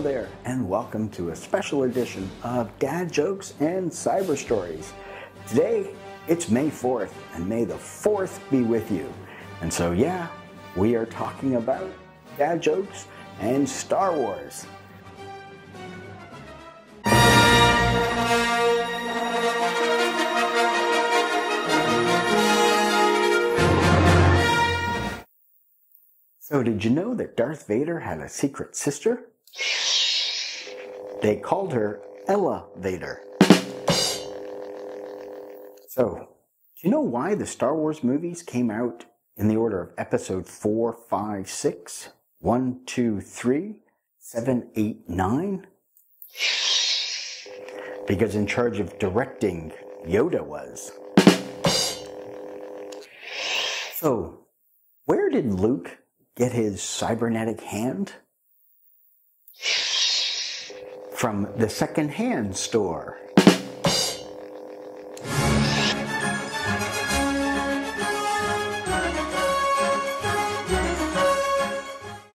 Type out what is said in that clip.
there, and welcome to a special edition of Dad Jokes and Cyber Stories. Today, it's May 4th, and may the 4th be with you. And so, yeah, we are talking about dad jokes and Star Wars. So, did you know that Darth Vader had a secret sister? They called her Ella Vader. So, do you know why the Star Wars movies came out in the order of episode 4, 5, 6, 1, 2, 3, 7, 8, 9? Because in charge of directing, Yoda was. So, where did Luke get his cybernetic hand? From the second-hand store.